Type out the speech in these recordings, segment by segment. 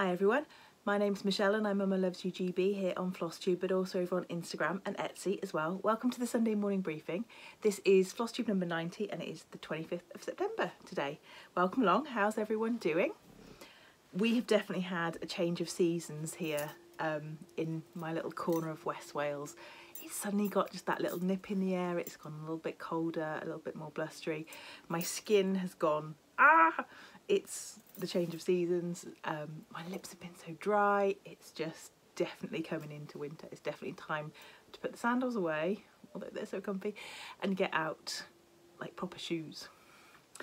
Hi everyone, my name's Michelle and I'm Momma Loves You GB here on FlossTube but also over on Instagram and Etsy as well. Welcome to the Sunday morning briefing. This is FlossTube number 90 and it is the 25th of September today. Welcome along, how's everyone doing? We have definitely had a change of seasons here um, in my little corner of West Wales. It's suddenly got just that little nip in the air, it's gone a little bit colder, a little bit more blustery. My skin has gone, ah! It's the change of seasons. Um, my lips have been so dry. It's just definitely coming into winter. It's definitely time to put the sandals away, although they're so comfy, and get out like proper shoes.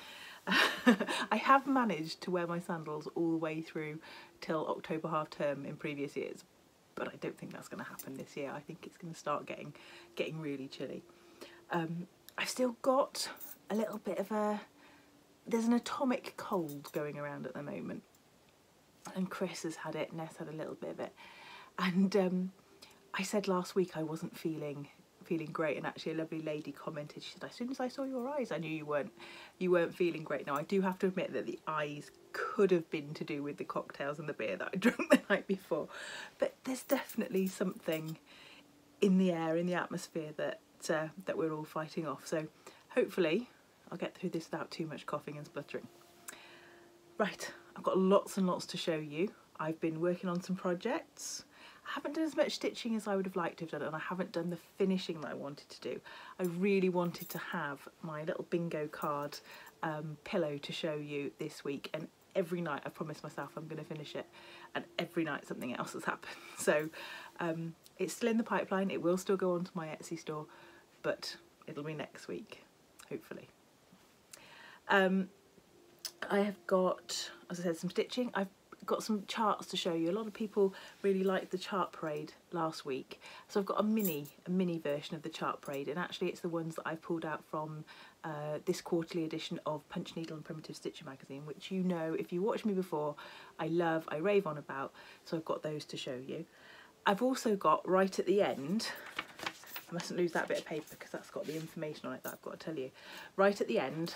I have managed to wear my sandals all the way through till October half term in previous years, but I don't think that's going to happen this year. I think it's going to start getting getting really chilly. Um, I've still got a little bit of a there's an atomic cold going around at the moment. And Chris has had it, Ness had a little bit of it. And um, I said last week I wasn't feeling feeling great. And actually a lovely lady commented she said as soon as I saw your eyes I knew you weren't you weren't feeling great. Now I do have to admit that the eyes could have been to do with the cocktails and the beer that I drank the night before. But there's definitely something in the air in the atmosphere that uh, that we're all fighting off. So hopefully I'll get through this without too much coughing and spluttering. Right, I've got lots and lots to show you. I've been working on some projects. I haven't done as much stitching as I would have liked to have done and I haven't done the finishing that I wanted to do. I really wanted to have my little bingo card um, pillow to show you this week and every night I promised myself I'm going to finish it and every night something else has happened. So um, it's still in the pipeline, it will still go onto my Etsy store but it'll be next week, hopefully. Um, I have got, as I said, some stitching. I've got some charts to show you. A lot of people really liked the chart parade last week. So I've got a mini, a mini version of the chart parade and actually it's the ones that I've pulled out from uh, this quarterly edition of Punch Needle and Primitive Stitcher magazine, which you know, if you watched me before, I love, I rave on about. So I've got those to show you. I've also got right at the end, I mustn't lose that bit of paper because that's got the information on it that I've got to tell you. Right at the end,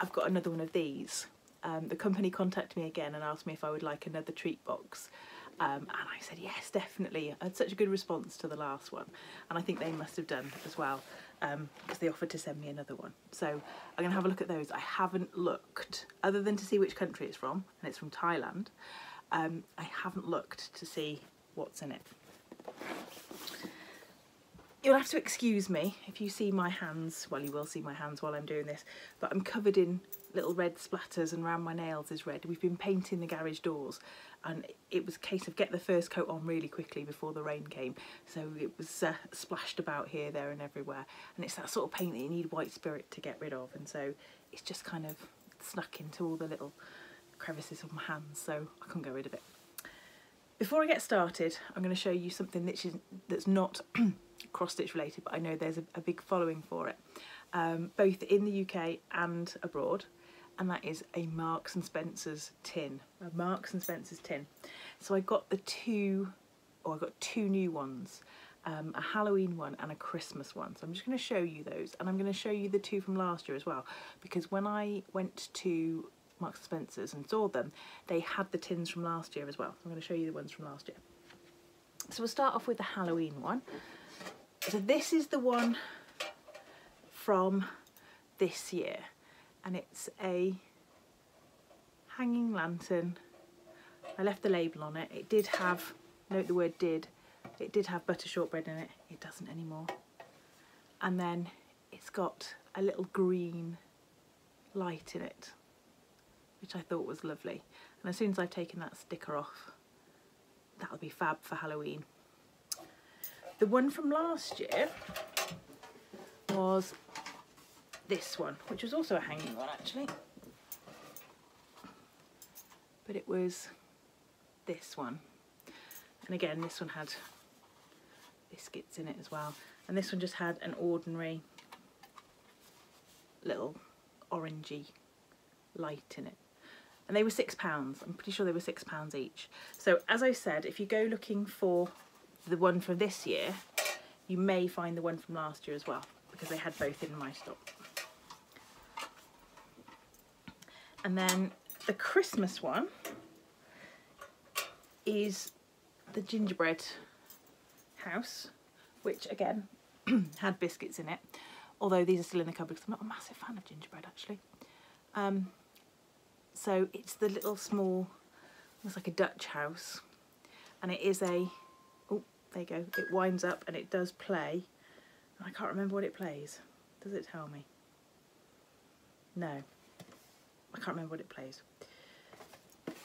I've got another one of these. Um, the company contacted me again and asked me if I would like another treat box. Um, and I said, yes, definitely. I had such a good response to the last one. And I think they must have done as well because um, they offered to send me another one. So I'm going to have a look at those. I haven't looked, other than to see which country it's from, and it's from Thailand. Um, I haven't looked to see what's in it. You'll have to excuse me if you see my hands, well you will see my hands while I'm doing this, but I'm covered in little red splatters and around my nails is red. We've been painting the garage doors and it was a case of get the first coat on really quickly before the rain came. So it was uh, splashed about here, there and everywhere. And it's that sort of paint that you need white spirit to get rid of. And so it's just kind of snuck into all the little crevices of my hands. So I couldn't get rid of it. Before I get started, I'm going to show you something that is, that's not cross stitch related but I know there's a, a big following for it. Um, both in the UK and abroad and that is a Marks and Spencer's tin a Marks and Spencer's tin. So I got the two or I got two new ones um, a Halloween one and a Christmas one. So I'm just going to show you those and I'm going to show you the two from last year as well because when I went to Marks and Spencer's and saw them they had the tins from last year as well. I'm going to show you the ones from last year. So we'll start off with the Halloween one so this is the one from this year and it's a hanging lantern. I left the label on it. It did have, note the word did, it did have butter shortbread in it. It doesn't anymore. And then it's got a little green light in it, which I thought was lovely. And as soon as I've taken that sticker off, that'll be fab for Halloween. The one from last year was this one, which was also a hanging one actually. But it was this one. And again, this one had biscuits in it as well. And this one just had an ordinary little orangey light in it. And they were six pounds. I'm pretty sure they were six pounds each. So as I said, if you go looking for the one from this year, you may find the one from last year as well because they had both in my stock. And then the Christmas one is the gingerbread house, which again had biscuits in it, although these are still in the cupboard because I'm not a massive fan of gingerbread actually. Um, so it's the little small, looks like a Dutch house, and it is a, oh, there you go, it winds up and it does play. I can't remember what it plays. Does it tell me? No, I can't remember what it plays.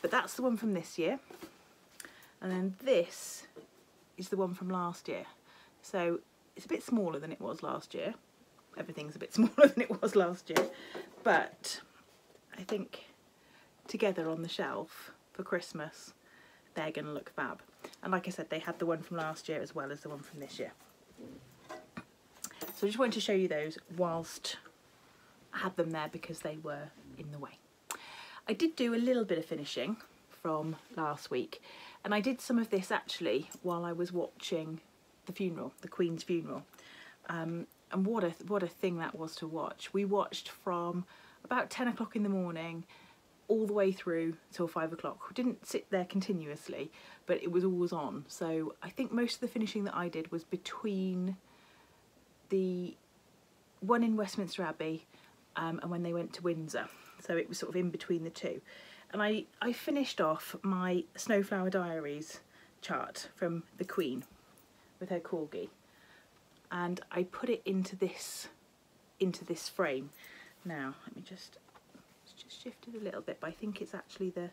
But that's the one from this year. And then this is the one from last year. So it's a bit smaller than it was last year. Everything's a bit smaller than it was last year. But I think together on the shelf for Christmas, they're going to look fab. And like I said, they had the one from last year as well as the one from this year. So I just wanted to show you those whilst I had them there because they were in the way. I did do a little bit of finishing from last week and I did some of this actually while I was watching the funeral, the Queen's funeral. Um, and what a, what a thing that was to watch. We watched from about 10 o'clock in the morning all the way through till five o'clock. We didn't sit there continuously, but it was always on. So I think most of the finishing that I did was between the one in Westminster Abbey um, and when they went to Windsor. So it was sort of in between the two. And I, I finished off my Snowflower Diaries chart from the Queen with her corgi. And I put it into this into this frame. Now, let me just just shift it a little bit, but I think it's actually the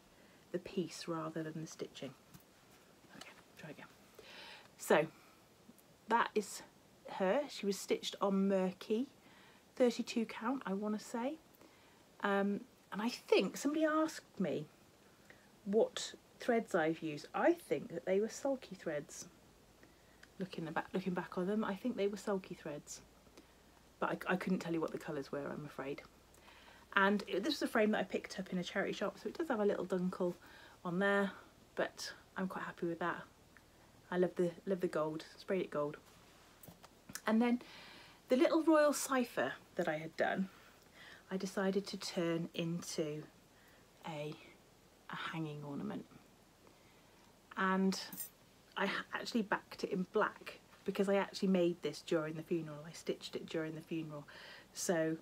the piece rather than the stitching. Okay, try again. So that is her. She was stitched on Murky, 32 count, I want to say. Um, and I think somebody asked me what threads I've used. I think that they were sulky threads. Looking back, looking back on them, I think they were sulky threads. But I, I couldn't tell you what the colours were, I'm afraid. And it, this was a frame that I picked up in a charity shop, so it does have a little dunkle on there, but I'm quite happy with that. I love the love the gold, sprayed it gold. And then the little royal cipher that I had done, I decided to turn into a, a hanging ornament. And I actually backed it in black because I actually made this during the funeral. I stitched it during the funeral. So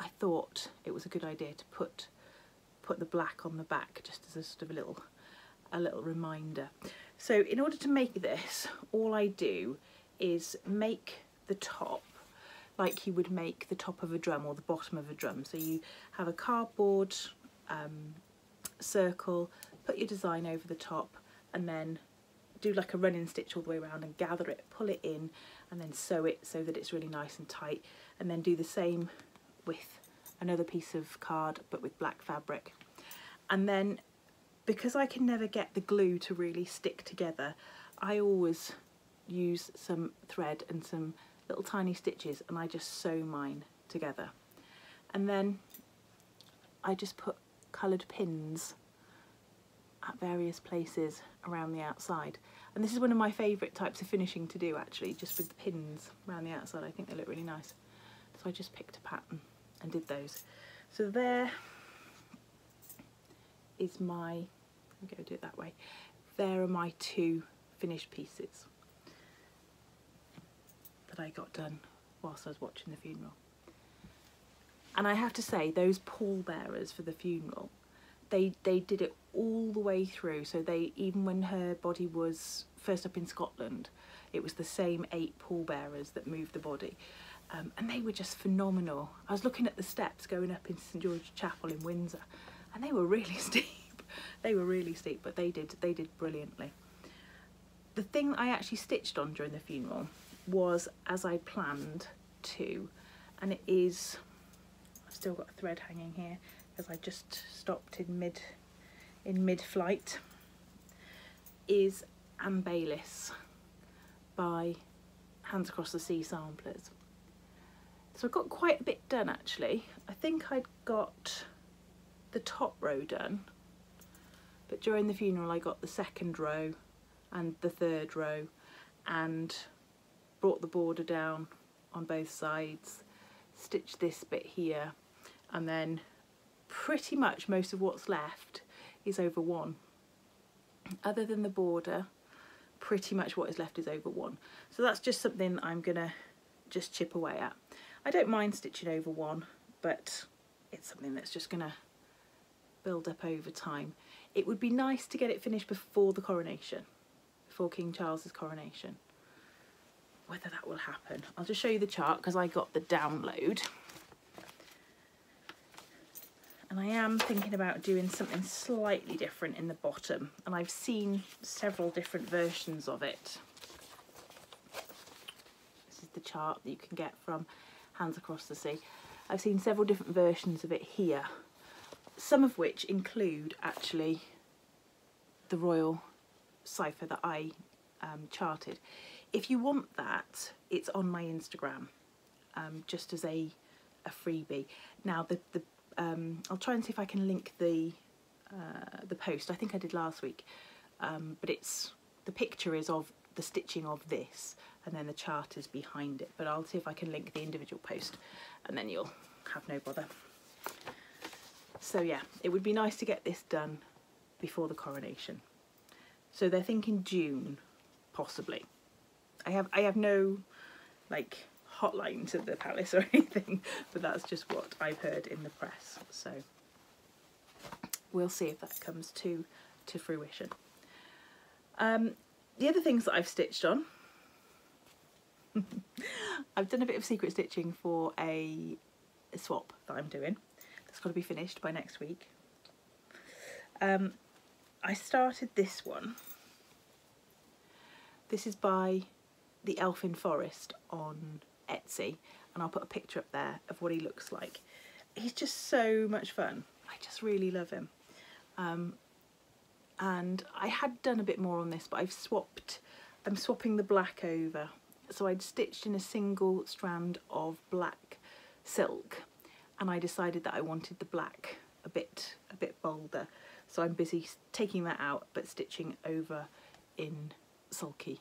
I thought it was a good idea to put put the black on the back just as a sort of a little a little reminder. So in order to make this, all I do is make the top like you would make the top of a drum or the bottom of a drum. So you have a cardboard um, circle, put your design over the top and then do like a running stitch all the way around and gather it, pull it in and then sew it so that it's really nice and tight and then do the same with another piece of card but with black fabric. And then because I can never get the glue to really stick together, I always use some thread and some little tiny stitches and I just sew mine together. And then I just put coloured pins at various places around the outside. And this is one of my favourite types of finishing to do actually, just with the pins around the outside. I think they look really nice. So I just picked a pattern and did those. So there is my, I'm going to do it that way, there are my two finished pieces that I got done whilst I was watching the funeral. And I have to say, those pallbearers for the funeral, they, they did it all the way through. So they, even when her body was first up in Scotland, it was the same eight pallbearers that moved the body. Um, and they were just phenomenal. I was looking at the steps going up into St George Chapel in Windsor and they were really steep. they were really steep, but they did, they did brilliantly. The thing I actually stitched on during the funeral was as I planned to and it is I've still got a thread hanging here because I just stopped in mid in mid-flight is Anne by Hands Across the Sea Samplers. So I got quite a bit done actually. I think I'd got the top row done but during the funeral I got the second row and the third row and brought the border down on both sides, stitched this bit here, and then pretty much most of what's left is over one. Other than the border, pretty much what is left is over one. So that's just something I'm gonna just chip away at. I don't mind stitching over one, but it's something that's just gonna build up over time. It would be nice to get it finished before the coronation, before King Charles's coronation. Whether that will happen. I'll just show you the chart because I got the download. And I am thinking about doing something slightly different in the bottom. And I've seen several different versions of it. This is the chart that you can get from Hands Across the Sea. I've seen several different versions of it here some of which include actually the royal cipher that I um, charted. If you want that, it's on my Instagram, um, just as a, a freebie. Now, the, the um, I'll try and see if I can link the uh, the post. I think I did last week, um, but it's the picture is of the stitching of this, and then the chart is behind it. But I'll see if I can link the individual post, and then you'll have no bother. So yeah, it would be nice to get this done before the coronation. So they're thinking June, possibly. I have I have no like hotline to the palace or anything, but that's just what I've heard in the press. So we'll see if that comes to to fruition. Um, the other things that I've stitched on, I've done a bit of secret stitching for a, swap that I'm doing. It's got to be finished by next week. Um, I started this one. This is by the Elfin Forest on Etsy and I'll put a picture up there of what he looks like. He's just so much fun. I just really love him. Um, and I had done a bit more on this but I've swapped, I'm swapping the black over. So I'd stitched in a single strand of black silk and I decided that I wanted the black a bit a bit bolder. So I'm busy taking that out but stitching over in sulky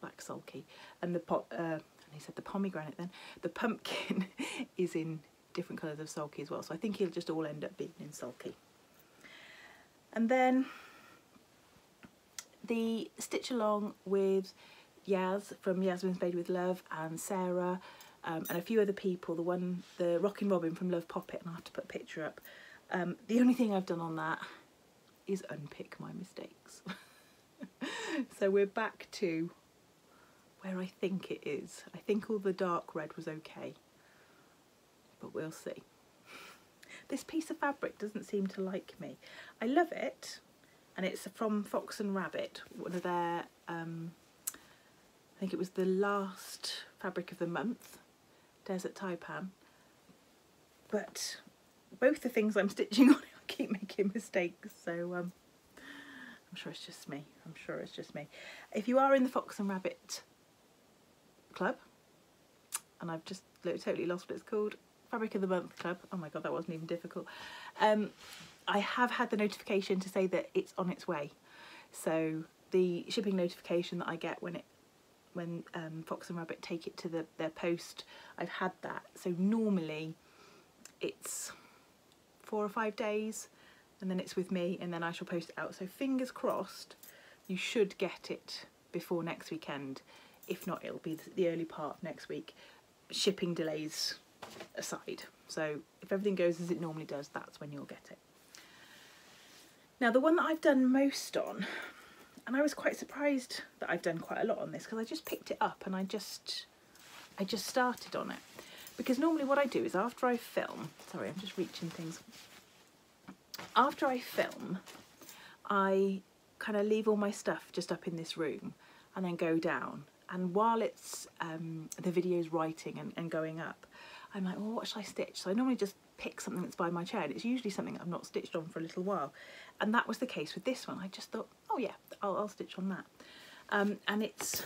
black sulky. And the pot uh, and he said the pomegranate then. The pumpkin is in different colours of sulky as well so I think he'll just all end up being in sulky. And then the stitch along with Yaz from Yasmin's Made with Love and Sarah um, and a few other people. The one, the Rockin' Robin from Love Poppet, and I have to put a picture up. Um, the only thing I've done on that is unpick my mistakes. so we're back to where I think it is. I think all the dark red was okay, but we'll see. This piece of fabric doesn't seem to like me. I love it, and it's from Fox and Rabbit, one of their, um, I think it was the last fabric of the month Desert Taipan. But both the things I'm stitching on, I keep making mistakes. So um, I'm sure it's just me. I'm sure it's just me. If you are in the Fox and Rabbit Club, and I've just totally lost what it's called, Fabric of the Month Club. Oh my god, that wasn't even difficult. Um, I have had the notification to say that it's on its way. So the shipping notification that I get when it when um, Fox and Rabbit take it to the, their post, I've had that. So normally it's four or five days and then it's with me and then I shall post it out. So fingers crossed you should get it before next weekend. If not, it'll be the early part of next week. Shipping delays aside. So if everything goes as it normally does, that's when you'll get it. Now the one that I've done most on and I was quite surprised that I've done quite a lot on this because I just picked it up and I just I just started on it. Because normally what I do is after I film sorry I'm just reaching things. After I film I kind of leave all my stuff just up in this room and then go down. And while it's um, the video's writing and, and going up I'm like well what should I stitch? So I normally just pick something that's by my chair and it's usually something I've not stitched on for a little while. And that was the case with this one. I just thought oh yeah I'll, I'll stitch on that. Um, and it's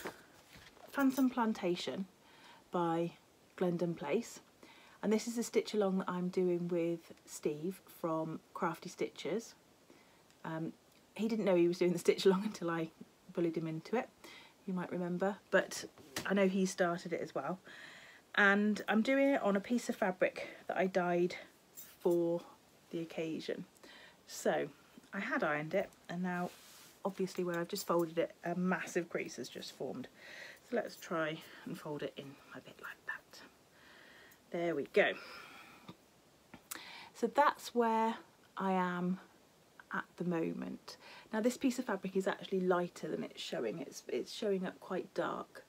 Phantom Plantation by Glendon Place. And this is a stitch along that I'm doing with Steve from Crafty Stitches. Um, he didn't know he was doing the stitch along until I bullied him into it you might remember but I know he started it as well. And I'm doing it on a piece of fabric that I dyed for the occasion. So I had ironed it and now obviously where I've just folded it a massive crease has just formed. So let's try and fold it in a bit like that. There we go. So that's where I am at the moment. Now this piece of fabric is actually lighter than it's showing. It's it's showing up quite dark.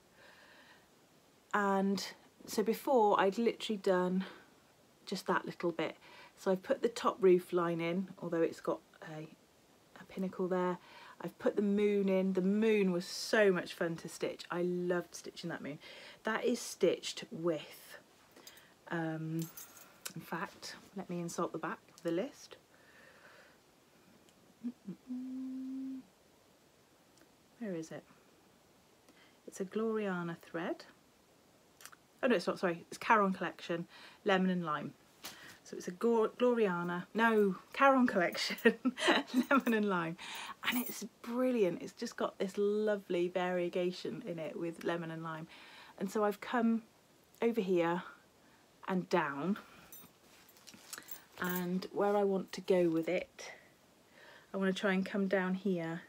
And so before I'd literally done just that little bit. So I've put the top roof line in although it's got a, a pinnacle there I've put the moon in. The moon was so much fun to stitch. I loved stitching that moon. That is stitched with um, in fact let me insert the back of the list. Where is it? It's a Gloriana thread. Oh no it's not sorry. It's Caron collection lemon and lime so it's a Gloriana no Caron collection lemon and lime. And it's brilliant. It's just got this lovely variegation in it with lemon and lime. And so I've come over here and down. And where I want to go with it I want to try and come down here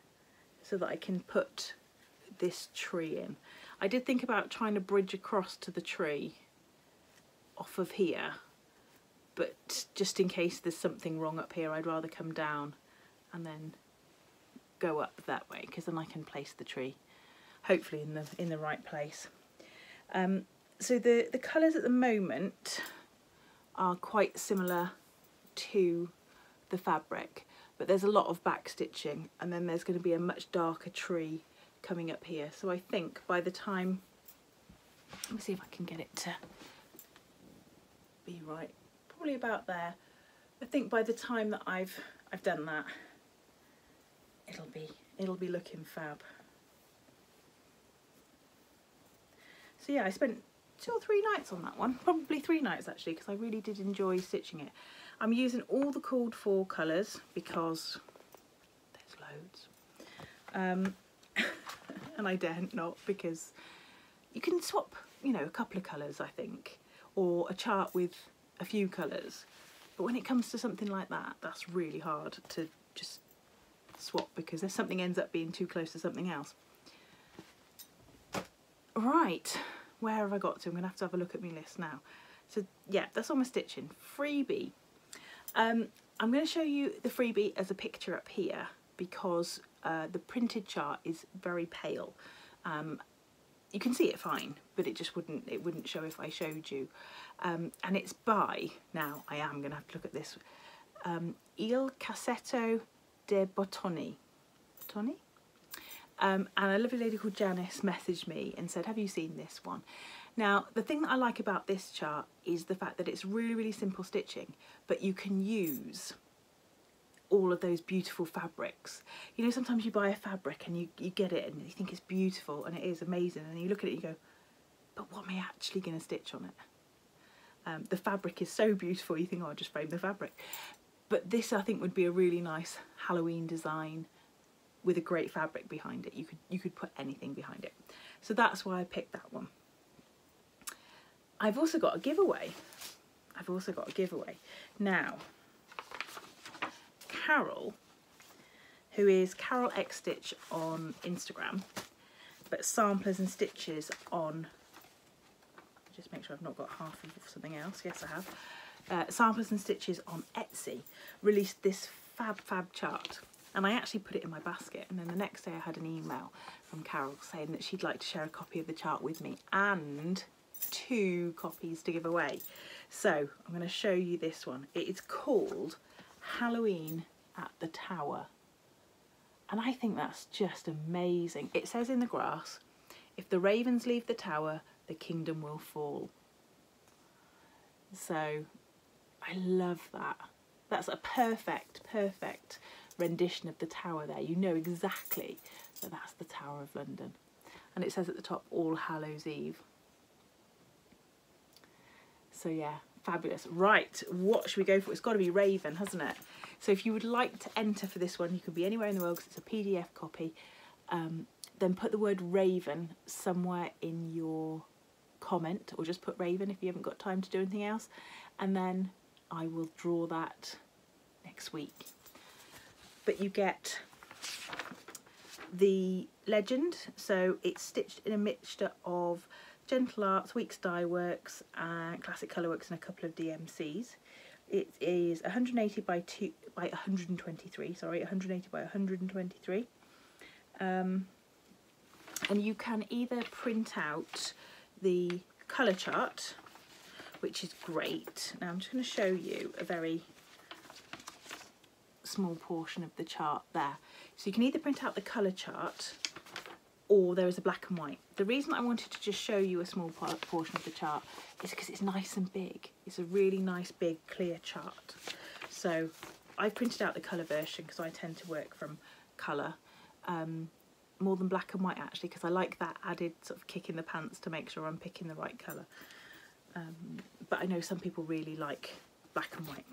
so that I can put this tree in. I did think about trying to bridge across to the tree off of here but just in case there's something wrong up here I'd rather come down and then go up that way because then I can place the tree hopefully in the in the right place um, so the the colors at the moment are quite similar to the fabric but there's a lot of back stitching and then there's going to be a much darker tree coming up here. So I think by the time, let me see if I can get it to be right, probably about there. I think by the time that I've I've done that, it'll be it'll be looking fab. So yeah, I spent two or three nights on that one, probably three nights actually, because I really did enjoy stitching it. I'm using all the called for colours because there's loads. Um, and I dare not because you can swap, you know, a couple of colours, I think, or a chart with a few colours. But when it comes to something like that, that's really hard to just swap because if something ends up being too close to something else. Right, where have I got to? I'm going to have to have a look at my list now. So yeah, that's all my stitching. Freebie. Um, I'm going to show you the freebie as a picture up here because uh, the printed chart is very pale. Um, you can see it fine, but it just wouldn't it wouldn't show if I showed you. Um, and it's by now I am going to have to look at this. Um, Il Cassetto de Bottoni. Bottoni? Um, and a lovely lady called Janice messaged me and said, have you seen this one? Now, the thing that I like about this chart is the fact that it's really, really simple stitching, but you can use all of those beautiful fabrics. You know, sometimes you buy a fabric and you, you get it and you think it's beautiful and it is amazing and you look at it and you go, but what am I actually going to stitch on it? Um, the fabric is so beautiful you think, oh, I'll just frame the fabric. But this I think would be a really nice Halloween design with a great fabric behind it. You could, you could put anything behind it. So that's why I picked that one. I've also got a giveaway. I've also got a giveaway. Now, Carol, who is Carol X Stitch on Instagram, but Samplers and Stitches on, just make sure I've not got half of something else, yes I have, uh, Samplers and Stitches on Etsy, released this fab fab chart and I actually put it in my basket and then the next day I had an email from Carol saying that she'd like to share a copy of the chart with me and two copies to give away. So I'm going to show you this one. It is called Halloween at the tower. And I think that's just amazing. It says in the grass, if the ravens leave the tower, the kingdom will fall. So I love that. That's a perfect, perfect rendition of the tower there. You know exactly that that's the Tower of London. And it says at the top, All Hallows Eve. So yeah, fabulous. Right, what should we go for? It's got to be Raven, hasn't it? So if you would like to enter for this one, you can be anywhere in the world because it's a PDF copy. Um, then put the word Raven somewhere in your comment or just put Raven if you haven't got time to do anything else. And then I will draw that next week. but you get the legend so it's stitched in a mixture of gentle arts weeks dye works and classic color works and a couple of dmcs it is 180 by 2 by 123 sorry 180 by 123 um, and you can either print out the color chart which is great. Now i'm just going to show you a very small portion of the chart there. So you can either print out the colour chart or there is a black and white. The reason I wanted to just show you a small portion of the chart is because it's nice and big. It's a really nice big clear chart. So I printed out the colour version because I tend to work from colour um, more than black and white actually because I like that added sort of kick in the pants to make sure I'm picking the right colour. Um, but I know some people really like black and white.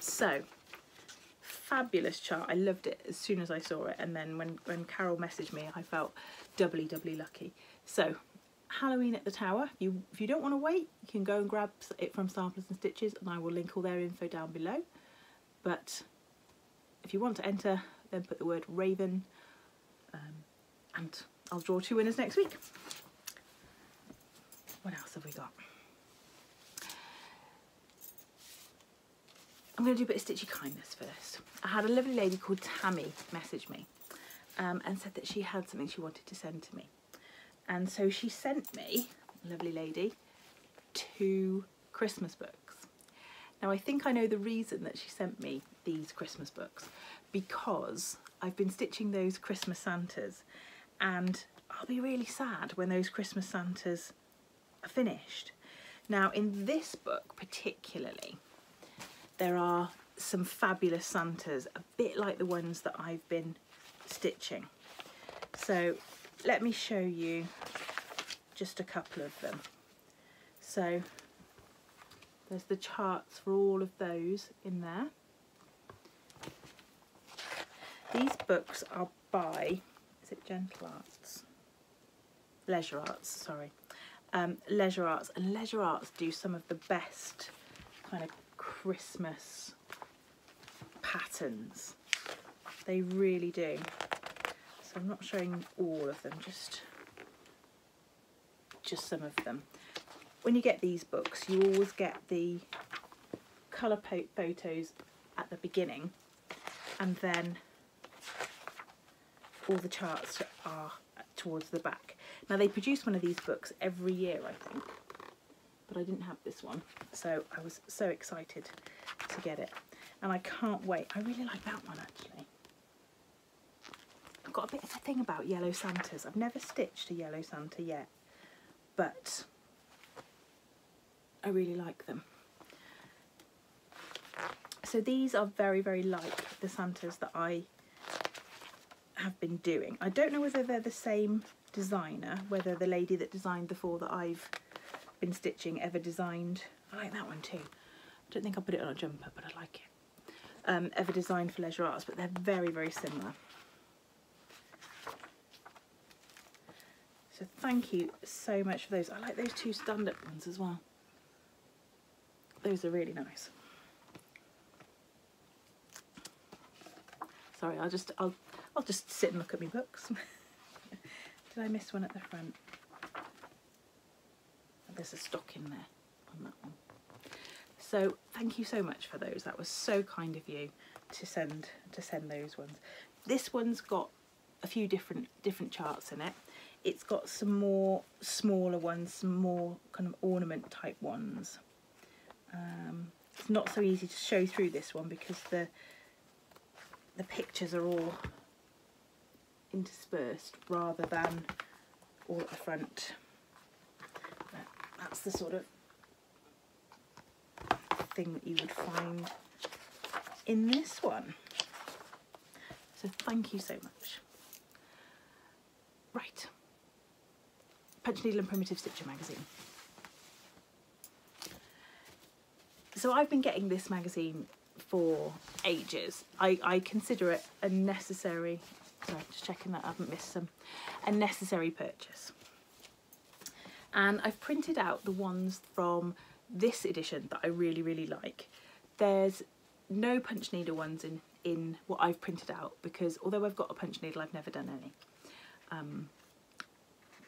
So fabulous chart. I loved it as soon as I saw it and then when, when Carol messaged me I felt doubly doubly lucky. So Halloween at the Tower. You, if you don't want to wait you can go and grab it from Samplers and Stitches and I will link all their info down below. But if you want to enter then put the word Raven um, and I'll draw two winners next week. What else have we got? I'm going to do a bit of stitchy kindness first. I had a lovely lady called Tammy message me um, and said that she had something she wanted to send to me. And so she sent me, lovely lady, two Christmas books. Now I think I know the reason that she sent me these Christmas books because I've been stitching those Christmas Santas and I'll be really sad when those Christmas Santas are finished. Now in this book particularly, there are some fabulous Santas, a bit like the ones that I've been stitching. So let me show you just a couple of them. So there's the charts for all of those in there. These books are by, is it Gentle Arts? Leisure Arts, sorry. Um, Leisure Arts, and Leisure Arts do some of the best kind of Christmas patterns. They really do. So I'm not showing all of them, just just some of them. When you get these books, you always get the colour photos at the beginning and then all the charts are towards the back. Now they produce one of these books every year, I think but I didn't have this one. So I was so excited to get it. And I can't wait. I really like that one actually. I've got a bit of a thing about yellow Santas. I've never stitched a yellow Santa yet but I really like them. So these are very very like the Santas that I have been doing. I don't know whether they're the same designer whether the lady that designed the four that I've been stitching ever designed. I like that one too. I don't think I'll put it on a jumper, but I like it. Um, ever designed for leisure arts, but they're very, very similar. So thank you so much for those. I like those two stand-up ones as well. Those are really nice. Sorry, I'll just I'll I'll just sit and look at my books. Did I miss one at the front? There's a stock in there on that one. So thank you so much for those. That was so kind of you to send to send those ones. This one's got a few different different charts in it. It's got some more smaller ones, some more kind of ornament type ones. Um, it's not so easy to show through this one because the the pictures are all interspersed rather than all at the front that's the sort of thing that you would find in this one. So thank you so much. Right. Punch Needle and Primitive Stitcher magazine. So I've been getting this magazine for ages. I, I consider it a necessary, sorry, just checking that I haven't missed some, a necessary purchase and I've printed out the ones from this edition that I really really like. There's no punch needle ones in, in what I've printed out because although I've got a punch needle I've never done any. Um,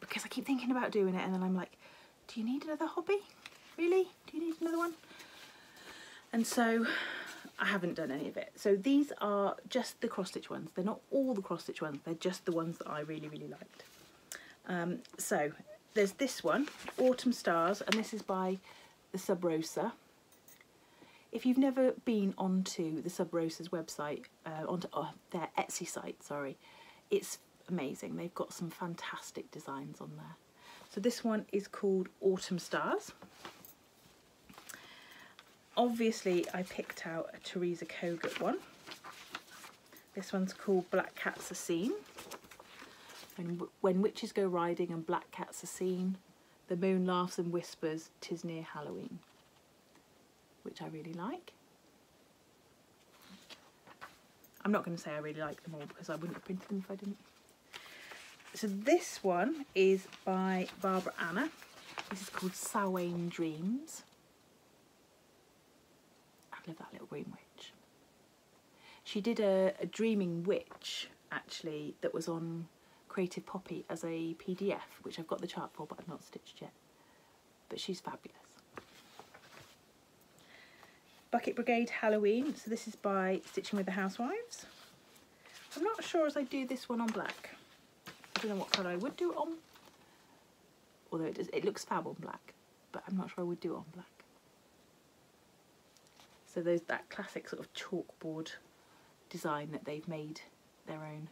because I keep thinking about doing it and then I'm like do you need another hobby? Really? Do you need another one? And so I haven't done any of it. So these are just the cross stitch ones. They're not all the cross stitch ones. They're just the ones that I really really liked. Um, so there's this one Autumn Stars and this is by the Sub Rosa if you've never been onto the Sub Rosa's website, uh, onto oh, their Etsy site, sorry, it's amazing. They've got some fantastic designs on there. So this one is called Autumn Stars. Obviously, I picked out a Teresa Kogut one. This one's called Black Cats Are Seen. When, when witches go riding and black cats are seen, the moon laughs and whispers, tis near Halloween which I really like. I'm not going to say I really like them all because I wouldn't have printed them if I didn't. So this one is by Barbara Ana. This is called Samhain Dreams. I love that little green witch. She did a, a Dreaming Witch actually that was on Creative Poppy as a PDF, which I've got the chart for but I've not stitched yet. But she's fabulous. Bucket Brigade Halloween. So this is by Stitching with the Housewives. I'm not sure as I do this one on black. I don't know what colour I would do it on. Although it, does, it looks fab on black, but I'm not sure I would do it on black. So there's that classic sort of chalkboard design that they've made their own.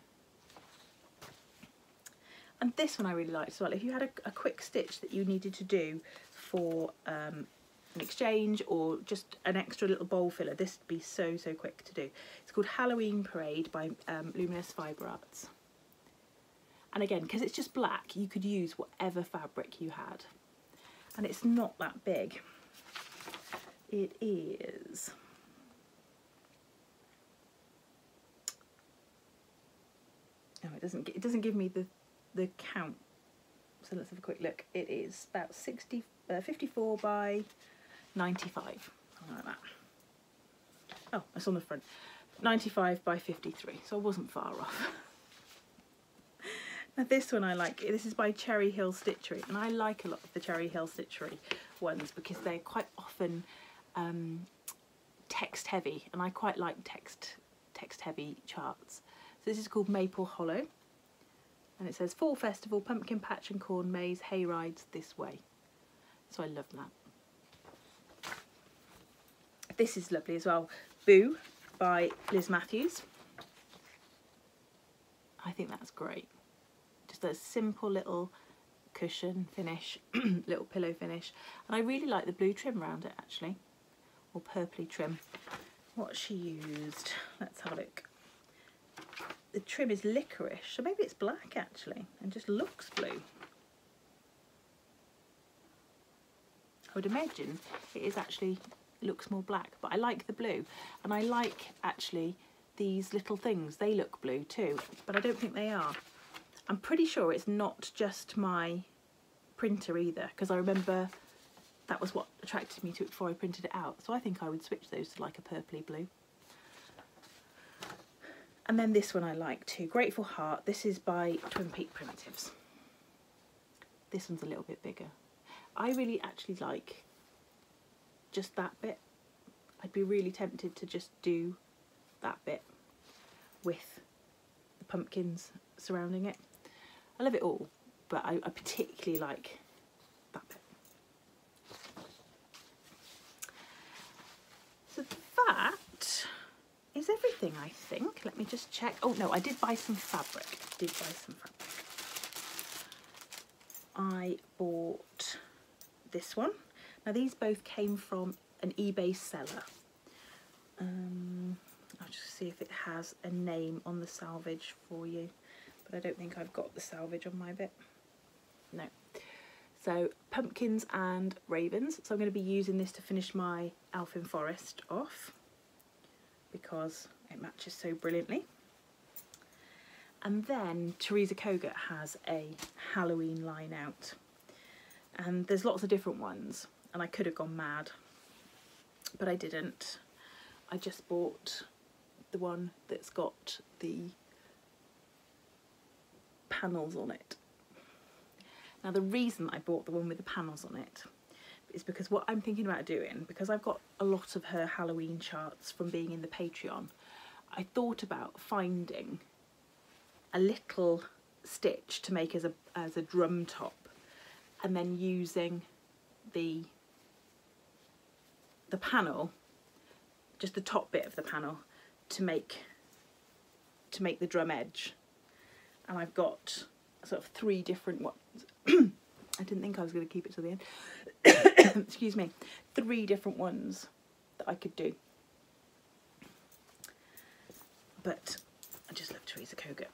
And this one I really liked as well. If you had a, a quick stitch that you needed to do for um, an exchange or just an extra little bowl filler. This would be so, so quick to do. It's called Halloween Parade by um, Luminous Fibre Arts. And again, because it's just black, you could use whatever fabric you had. And it's not that big. It is... Oh, it doesn't. It doesn't give me the the count. So let's have a quick look. It is about 60, uh, 54 by 95, something like that. Oh, it's on the front. 95 by 53, so I wasn't far off. now this one I like, this is by Cherry Hill Stitchery, and I like a lot of the Cherry Hill Stitchery ones because they're quite often um, text heavy, and I quite like text, text heavy charts. So this is called Maple Hollow, and it says Fall Festival, Pumpkin Patch and Corn Maze, Hay Rides this way. So I love that. This is lovely as well. Boo by Liz Matthews. I think that's great. Just a simple little cushion finish, little pillow finish. And I really like the blue trim around it actually, or purpley trim. What she used, let's have a look. The trim is licorice, so maybe it's black actually, and just looks blue. I would imagine it is actually looks more black but I like the blue and I like actually these little things. They look blue too but I don't think they are. I'm pretty sure it's not just my printer either because I remember that was what attracted me to it before I printed it out so I think I would switch those to like a purpley blue and then this one I like too Grateful Heart this is by Twin Peak Primitives this one's a little bit bigger I really actually like just that bit. I'd be really tempted to just do that bit with the pumpkins surrounding it. I love it all, but I, I particularly like that bit. So that is everything, I think. Let me just check. Oh, no, I did buy some fabric. I did buy some fabric. I bought this one now these both came from an eBay seller. Um, I'll just see if it has a name on the salvage for you, but I don't think I've got the salvage on my bit. No. So pumpkins and ravens. So I'm going to be using this to finish my Elfin Forest off because it matches so brilliantly. And then Teresa Kogut has a Halloween line out. And there's lots of different ones and I could have gone mad but I didn't I just bought the one that's got the panels on it. Now the reason I bought the one with the panels on it is because what I'm thinking about doing, because I've got a lot of her Halloween charts from being in the Patreon, I thought about finding a little stitch to make as a as a drum top and then using the the panel just the top bit of the panel to make to make the drum edge. And I've got sort of three different ones. I didn't think I was going to keep it to the end excuse me three different ones that I could do but I just love Teresa Kogut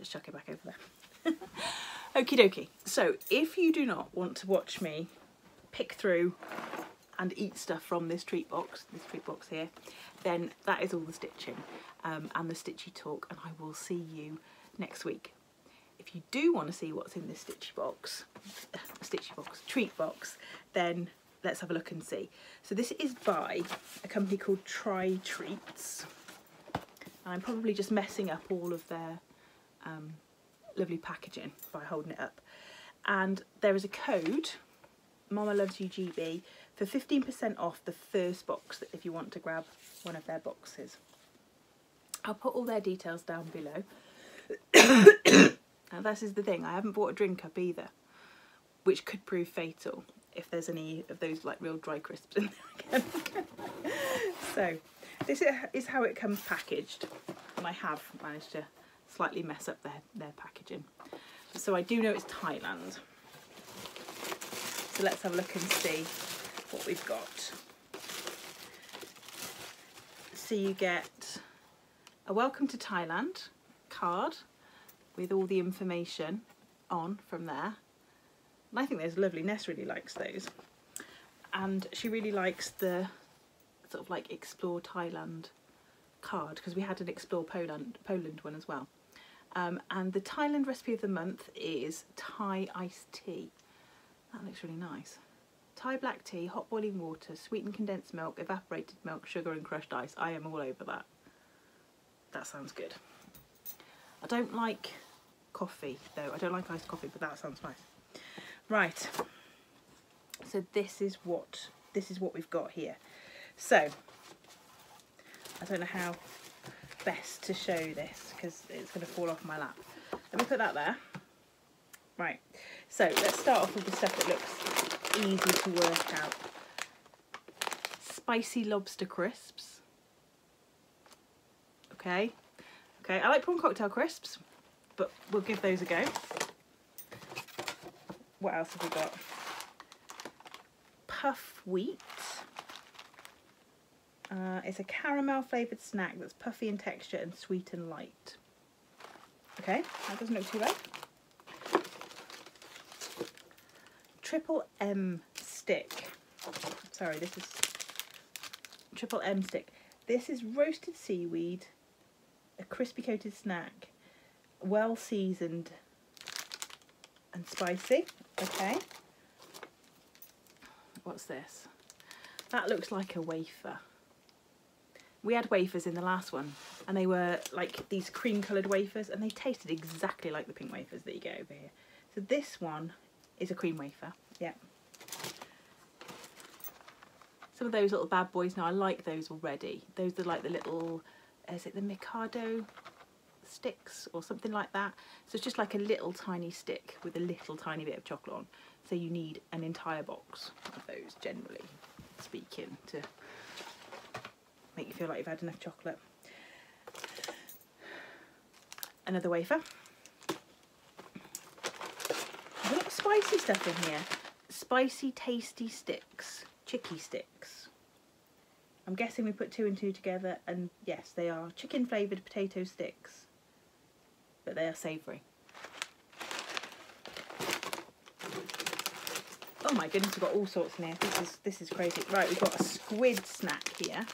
just chuck it back over there. Okie dokie. So if you do not want to watch me pick through and eat stuff from this treat box, this treat box here, then that is all the stitching um, and the stitchy talk and I will see you next week. If you do want to see what's in this stitchy box, stitchy box, treat box, then let's have a look and see. So this is by a company called Try Treats. I'm probably just messing up all of their um, lovely packaging by holding it up. And there is a code, Momma Loves You GB, for 15% off the first box if you want to grab one of their boxes. I'll put all their details down below. now this is the thing, I haven't bought a drink up either, which could prove fatal if there's any of those like real dry crisps in there again. so this is how it comes packaged and I have managed to slightly mess up their, their packaging. So I do know it's Thailand. So let's have a look and see what we've got. So you get a welcome to Thailand card with all the information on from there. And I think those lovely. Ness really likes those. And she really likes the sort of like explore Thailand card because we had an explore Poland Poland one as well. Um, and the Thailand recipe of the month is Thai iced tea. That looks really nice. Thai black tea, hot boiling water, sweetened condensed milk, evaporated milk, sugar and crushed ice. I am all over that. That sounds good. I don't like coffee though. I don't like iced coffee, but that sounds nice. Right. So this is what this is what we've got here. So I don't know how best to show this because it's going to fall off my lap. Let me put that there. Right, so let's start off with the stuff that looks easy to work out. Spicy lobster crisps. Okay, okay, I like prawn cocktail crisps, but we'll give those a go. What else have we got? Puff wheat. Uh, it's a caramel flavoured snack that's puffy in texture and sweet and light. Okay, that doesn't look too bad. Triple M stick. Sorry, this is triple M stick. This is roasted seaweed, a crispy coated snack, well seasoned and spicy. Okay. What's this? That looks like a wafer we had wafers in the last one and they were like these cream coloured wafers and they tasted exactly like the pink wafers that you get over here. So this one is a cream wafer, yeah. Some of those little bad boys now, I like those already. Those are like the little, uh, is it the Mikado sticks or something like that? So it's just like a little tiny stick with a little tiny bit of chocolate on. So you need an entire box of those generally speaking to make you feel like you've had enough chocolate. Another wafer. A lot of spicy stuff in here. Spicy tasty sticks, chicky sticks. I'm guessing we put two and two together and yes they are chicken flavoured potato sticks but they are savoury. Oh my goodness, we've got all sorts in here. This is this is crazy. Right, we've got a squid snack here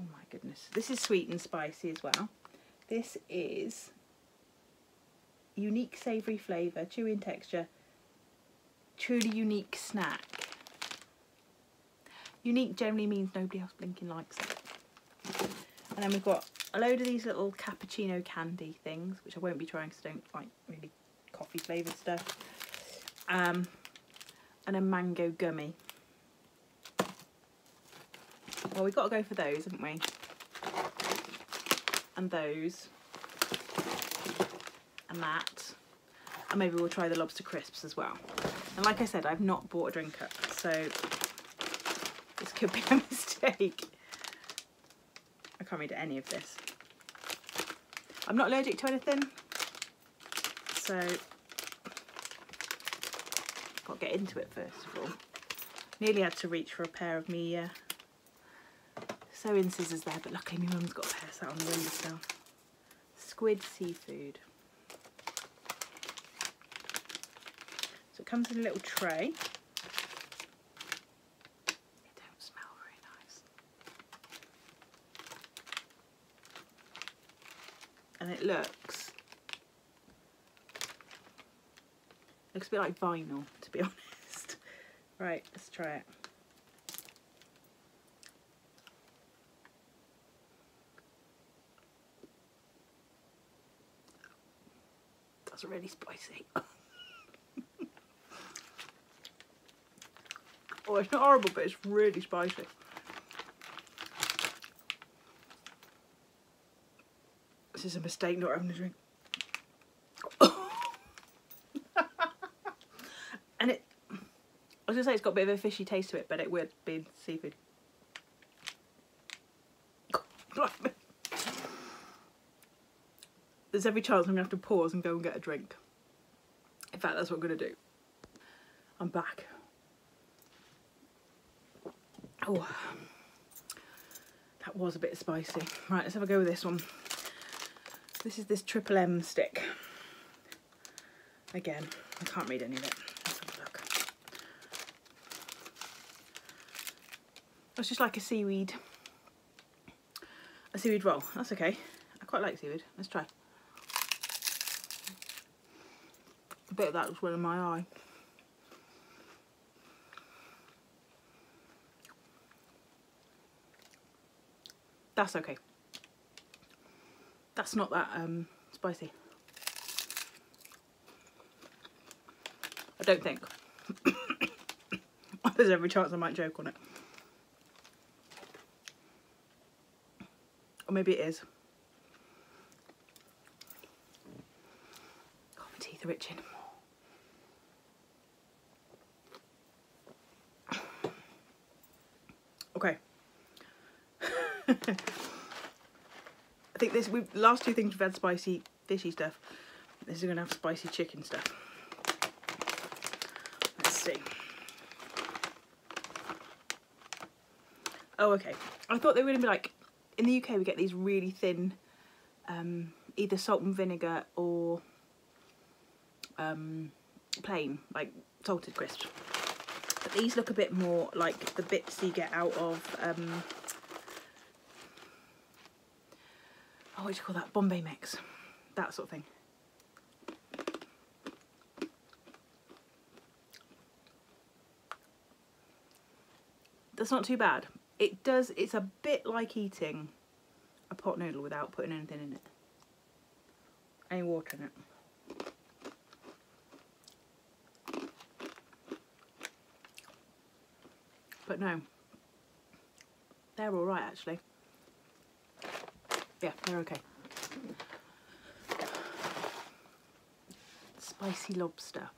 Oh my goodness. This is sweet and spicy as well. This is unique savoury flavour, chewy in texture, truly unique snack. Unique generally means nobody else blinking likes it. And then we've got a load of these little cappuccino candy things, which I won't be trying because I don't like really coffee flavoured stuff. Um, and a mango gummy. Well, we've got to go for those, haven't we? And those. And that. And maybe we'll try the lobster crisps as well. And like I said, I've not bought a drink up, so this could be a mistake. Can't read any of this. I'm not allergic to anything, so i got to get into it first of all. Nearly had to reach for a pair of me uh, sewing scissors there, but luckily my mum's got a pair sat on the window windowsill. Squid seafood. So it comes in a little tray. It don't smell very nice. And it looks looks a bit like vinyl to be honest. Right, let's try it. That's really spicy. oh, it's not horrible, but it's really spicy. This is a mistake not having a drink. and it, I was gonna say it's got a bit of a fishy taste to it, but it would be seafood. There's every chance I'm gonna have to pause and go and get a drink. In fact, that's what I'm gonna do. I'm back. Oh, that was a bit spicy. Right, let's have a go with this one. This is this Triple M stick. Again, I can't read any of it. Look. It's just like a seaweed, a seaweed roll. That's okay. I quite like seaweed. Let's try. A bit of that was well in my eye. That's okay. That's not that um, spicy. I don't think. There's every chance I might joke on it. Or maybe it is. Oh, my teeth are itching. Okay. Think this we last two things we've had spicy fishy stuff. This is gonna have spicy chicken stuff. Let's see. Oh, okay. I thought they were gonna be like in the UK we get these really thin, um, either salt and vinegar or um, plain, like salted crisps. But these look a bit more like the bits you get out of um, oh, what do you call that? Bombay mix, that sort of thing. That's not too bad. It does, it's a bit like eating a pot noodle without putting anything in it. Any water in it. But no, they're all right actually. Yeah, they're okay. Spicy lobster.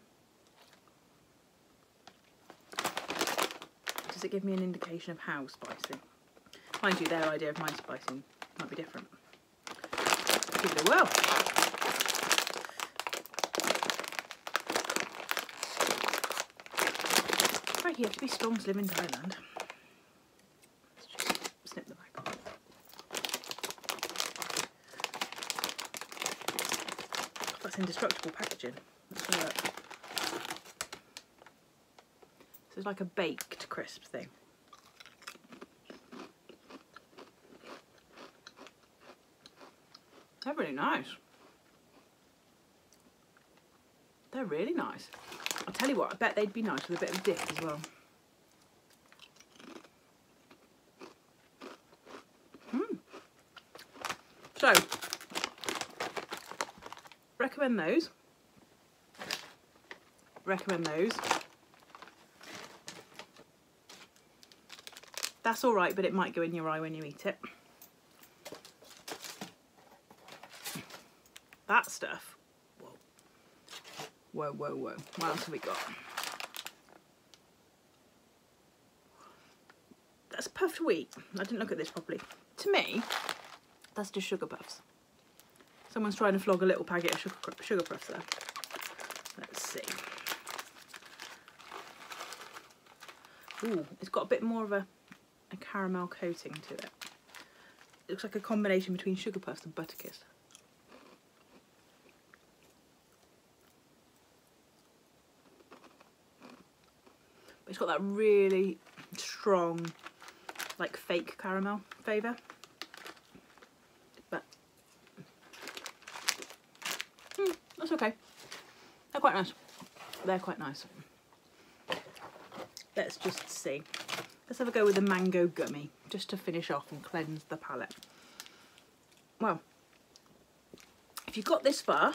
Does it give me an indication of how spicy? Mind you, their idea of my spicy might be different. Give it a whirl. Right, you have to be strong to live in Thailand. Let's just snip the back off. That's indestructible packaging. So it's like a baked crisp thing. They're really nice. They're really nice. I'll tell you what, I bet they'd be nice with a bit of dip as well. Hmm. So, recommend those. Recommend those. That's all right, but it might go in your eye when you eat it. That stuff. Whoa. Whoa, whoa, whoa. What else have we got? That's puffed wheat. I didn't look at this properly. To me, that's just sugar puffs. Someone's trying to flog a little packet of sugar, puffs there. Let's see. Ooh, it's got a bit more of a, a caramel coating to it. It looks like a combination between sugar puffs and Butterkist. But it's got that really strong, like fake caramel flavour. But hmm, that's okay. They're quite nice. They're quite nice. Let's just see. Let's have a go with the mango gummy, just to finish off and cleanse the palate. Well, if you've got this far,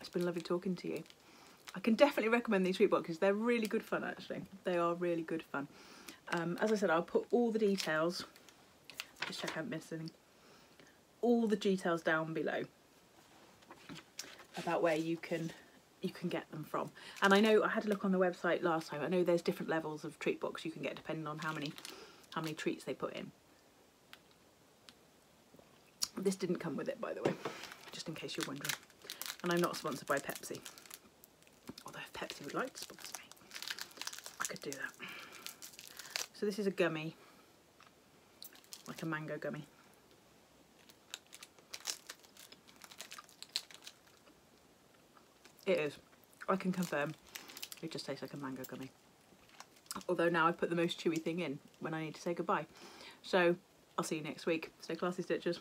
it's been lovely talking to you. I can definitely recommend these sweet boxes. They're really good fun, actually. They are really good fun. Um, as I said, I'll put all the details, just check I haven't missed anything, all the details down below about where you can you can get them from. And I know I had a look on the website last time. I know there's different levels of treat box you can get depending on how many how many treats they put in. This didn't come with it, by the way, just in case you're wondering. And I'm not sponsored by Pepsi. Although if Pepsi would like to sponsor me, I could do that. So this is a gummy, like a mango gummy. It is. I can confirm. It just tastes like a mango gummy. Although now I've put the most chewy thing in when I need to say goodbye. So I'll see you next week. Stay classy, Stitchers.